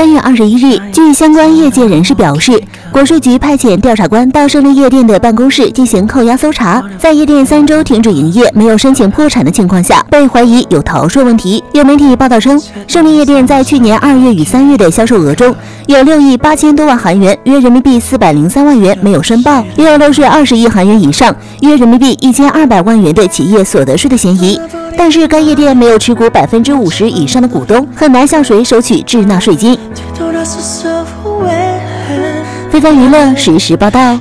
三月二十一日，据相关业界人士表示，国税局派遣调查官到胜利夜店的办公室进行扣押搜查，在夜店三周停止营业、没有申请破产的情况下，被怀疑有逃税问题。有媒体报道称，胜利夜店在去年二月与三月的销售额中有六亿八千多万韩元（约人民币四百零三万元）没有申报，也有漏税二十亿韩元以上（约人民币一千二百万元）的企业所得税的嫌疑。但是该夜店没有持股百分之五十以上的股东，很难向谁收取滞纳税金。非凡娱乐实时报道。